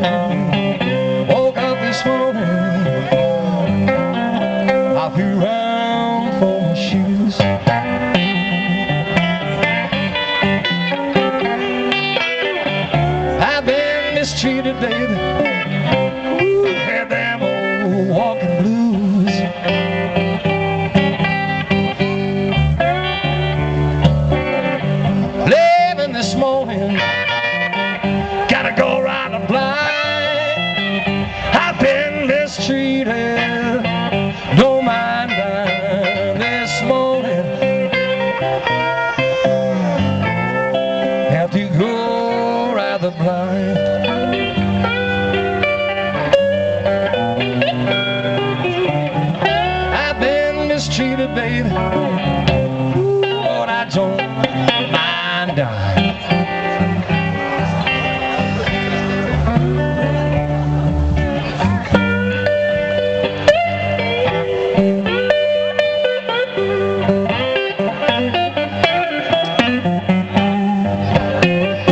Woke up this morning, I threw around for my shoes. I've been mistreated, baby. Ooh, had them old walking blues. Living this morning. You're rather blind. I've been mistreated, baby, but I don't Música